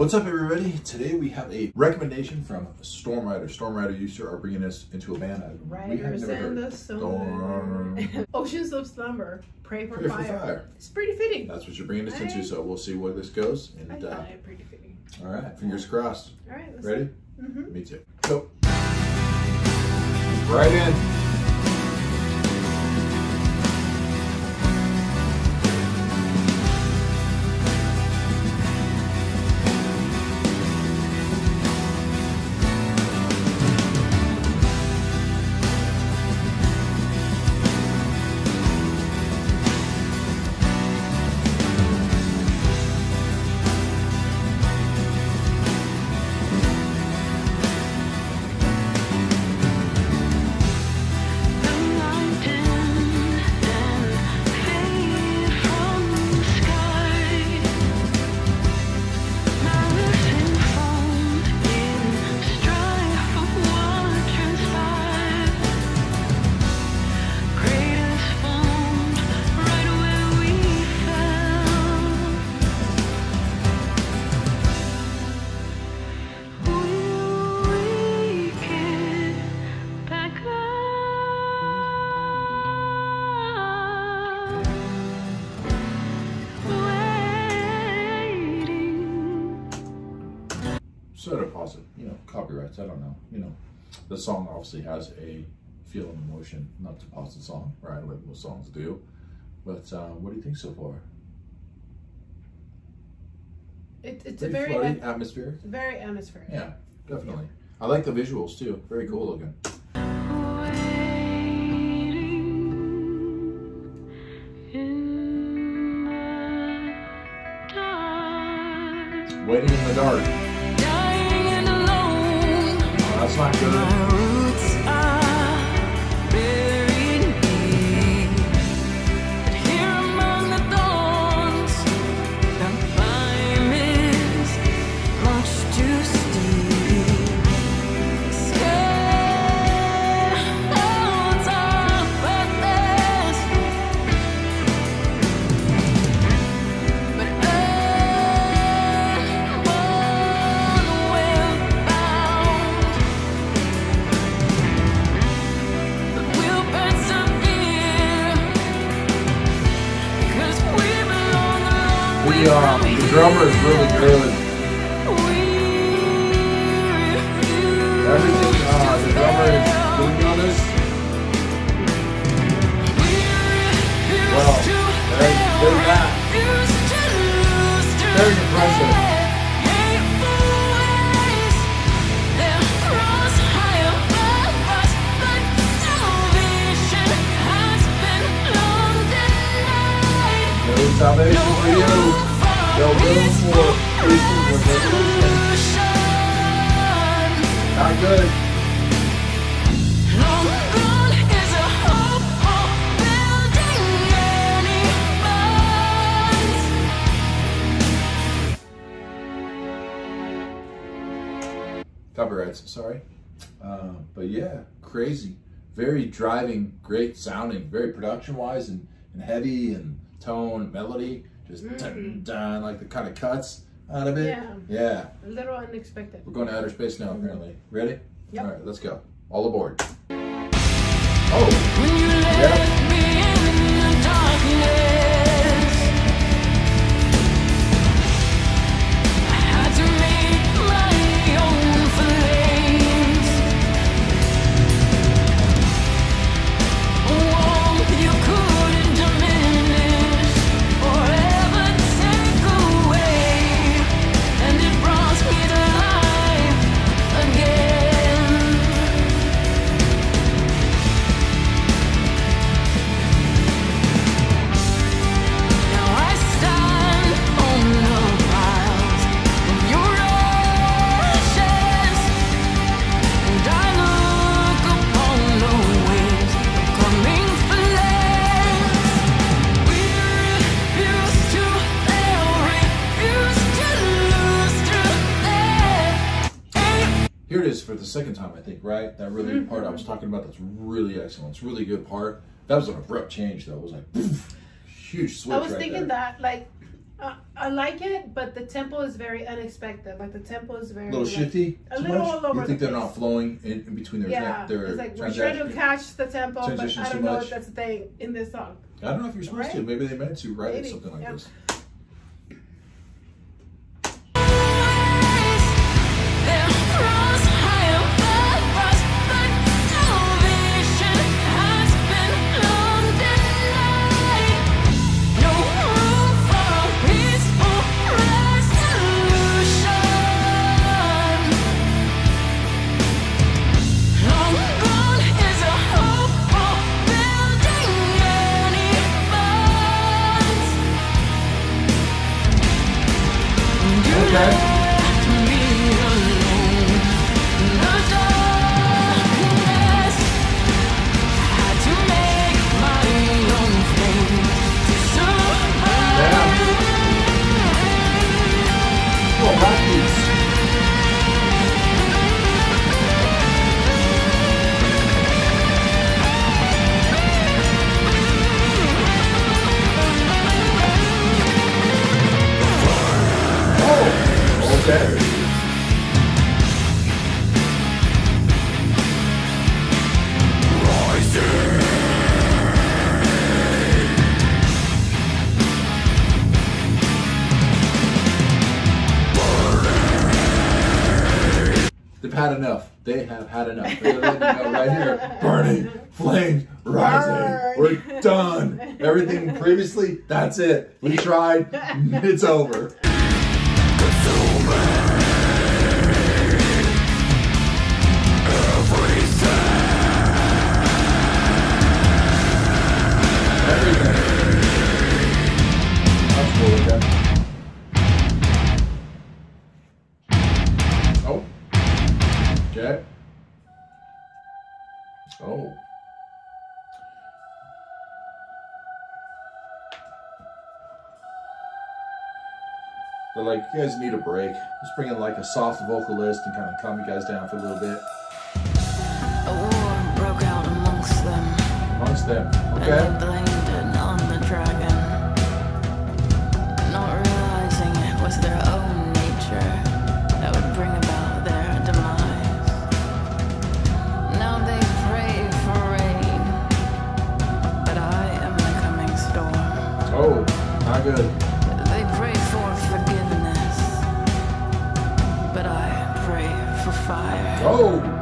What's up, everybody? Today we have a recommendation from Storm Rider. Storm Rider used to are bringing us into a band I, we have never heard. the storm. Oceans of Slumber. Pray for, Pray for fire. fire. It's pretty fitting. That's what you're bringing us into, Right. so we'll see where this goes. I And find uh, it pretty fitting. all right, fingers crossed. All right, let's Ready? Mm-hmm. Me too. Go. Right in. Sort it. You know, copyrights. I don't know. You know, the song obviously has a feel and emotion. Not to pause the song, right? Like most songs do. But uh, what do you think so far? It, it's a very floody, at- atmospheric. very atmospheric. Yeah, definitely. I like the visuals too. Very cool looking. Waiting in the dark. That's not good. Is really good. Everything, uh, the drummer is doing on this. Well, there's, there's that. Very impressive. Salvation for you. No room for people with resolution. Not good. Long gone is a hope of building any bonds. Copyrights, sorry. Uh, but yeah, crazy. Very driving, great sounding, very production wise and, and heavy and tone, melody. Just mm-hmm. dun, dun, like the kind of cuts out of it. Yeah. Yeah. A little unexpected. We're going to outer space now, apparently. Ready? Yep. All right, let's go. All aboard. Oh, When Here it is for the second time, I think, right? That really part I was talking about that's really excellent. It's a really good part. That was an abrupt change, though. It was like, poof, huge switch I was right thinking there. that like Uh, I like it, but the tempo is very unexpected. Like the tempo is very A little like, shifty. a too little much? all over You think the they're not flowing in, in between their Yeah, their it's like we're trying to catch the tempo, but I don't know much. if that's the thing in this song. I don't know if you're supposed Right? to. Maybe they meant to write it Maybe, something like yeah. this. Had enough. They have had enough. They're letting you know right here. Burning, flames, rising. Burn. We're done. Everything previously, that's it. We tried. It's over. They're like, you guys need a break. Let's bring in like a soft vocalist and kind of calm you guys down for a little bit. A war broke out amongst them, Amongst them. and Okay. they blamed it on the dragon, not realizing it was their own nature that would bring about their demise. Now they pray for rain, but I am the coming storm. Oh, not good. Fire.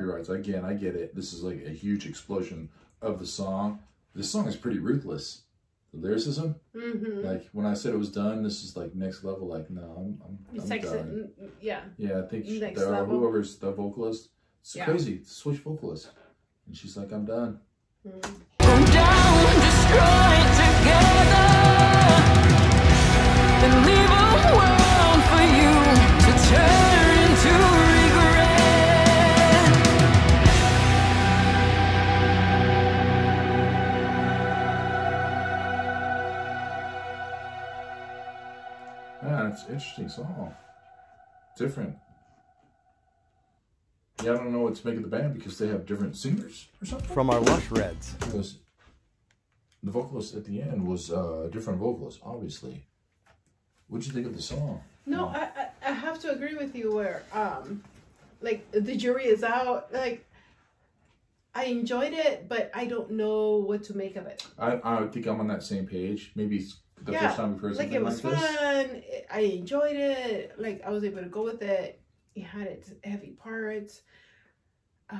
Copyrights. Again, I get it. This is like a huge explosion of the song. This song is pretty ruthless. The lyricism, Mm-hmm. like when I said it was done, this is like next level. Like, no, I'm, I'm, I'm Sex, done. Mm, mm, yeah. Yeah, I think she, Next there level. whoever's the vocalist. It's Yeah. crazy. Switch vocalist, and she's like, I'm done. go down, destroyed together, and leave a world for you to turn into Yeah, it's interesting song. Different. Yeah, I don't know what to make of the band because they have different singers or something. From our Lush Reds. Because the vocalist at the end was uh, a different vocalist, obviously. What'd you think of the song? No, I, I I have to agree with you where um like the jury is out. Like I enjoyed it, but I don't know what to make of it. I, I think I'm on that same page. Maybe it's the Yeah, first time we've heard Like something it was like this. fun. I enjoyed it. Like I was able to go with it. It had its heavy parts. Uh,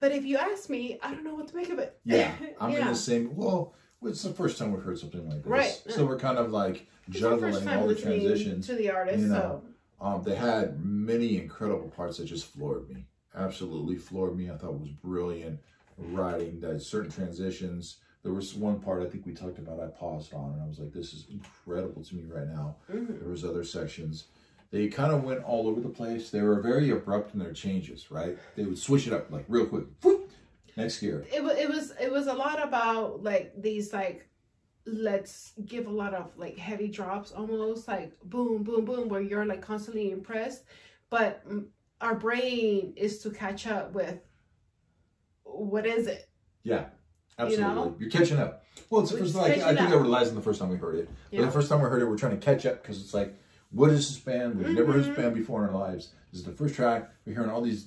but if you ask me, I don't know what to make of it. Yeah, I'm in Yeah. the same. Well, it's the first time we've heard something like this, Right. So we're kind of like It's juggling all the transitions. to the artist, you know. so Um, they had many incredible parts that just floored me. Absolutely floored me. I thought it was brilliant writing. That certain transitions. There was one part I think we talked about. I paused on and I was like, "This is incredible to me right now." mhm. There was other sections. They kind of went all over the place. They were very abrupt in their changes. Right? They would switch it up like real quick. Whoop, next gear. it was it was it was a lot about like these like let's give a lot of like heavy drops almost like boom boom boom where you're like constantly impressed but our brain is to catch up with what is it Yeah, absolutely. You know? You're catching up. Well, it's the first just like I think up. I realized in the first time we heard it. But Yeah. the first time we heard it, we're trying to catch up because it's like, what is this band? We've never heard this Mhm. band before in our lives. This is the first track. We're hearing all these.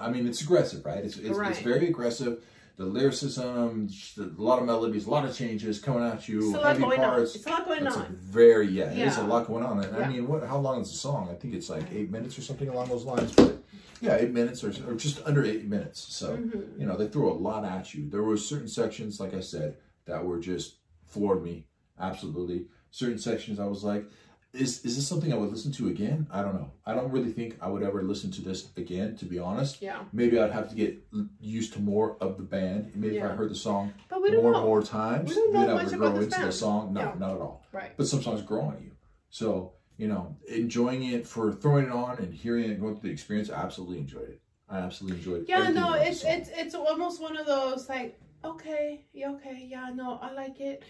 I mean, it's aggressive, right? It's it's, it's very aggressive. The lyricism, a lot of melodies, a lot of changes coming at you. it's a lot going on it's a lot going It's a on very yeah, yeah. it is a lot going on. And I mean, what? How long is the song? I think it's like eight minutes or something along those lines. But yeah, eight minutes or, or just under eight minutes. So Mhm. you know they threw a lot at you. There were certain sections, like I said, that were just floored me absolutely. Certain sections, I was like, is is this something I would listen to again? I don't know. I don't really think I would ever listen to this again, to be honest. yeah Maybe I'd have to get used to more of the band. Maybe if I heard the song but we don't more know and more times, We don't know then I would about grow this into the song. No, Yeah. not at all. right But some songs grow on you. So, you know, enjoying it for throwing it on and hearing it, going through the experience, I absolutely enjoyed it. I absolutely enjoyed it. yeah no it's it's it's almost one of those like okay yeah okay yeah no i like it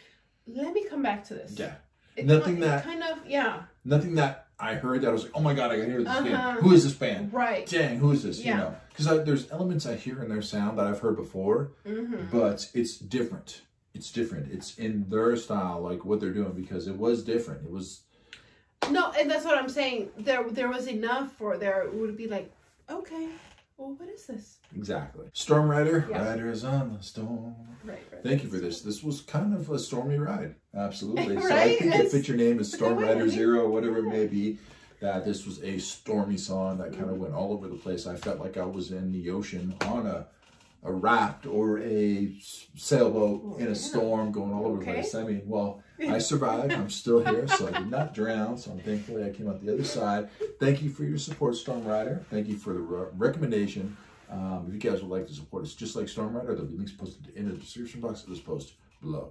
let me come back to this Yeah. It's Nothing not- that- kind of yeah Nothing that I heard that I was like, oh my god, I gotta hear this Uh-huh. band. Who is this band? right Dang, who is this? Yeah. You know, because there's elements I hear in their sound that I've heard before, hmm but it's different. It's different. It's in their style, like what they're doing, because it was different. It was No, and that's what I'm saying. There, there was enough for there would be like, okay, well, what is this? exactly Storm Rider. Yeah. Riders on the storm. Right. right. Thank you for this. This was kind of a stormy ride. Absolutely. So I think It's- if your name is Storm Rider. Zero, whatever it may be, that this was a stormy song that kind of mm-hmm. went all over the place. I felt like I was in the ocean on a a raft or a sailboat in a storm going all over the Okay. place. I mean, well, I survived. I'm still here, so I did not drown. So I'm thankfully I came out the other side. Thank you for your support, Storm Rider. Thank you for the re- recommendation. Um, if you guys would like to support us just like Storm Rider, there'll be links posted in the description box of this post below.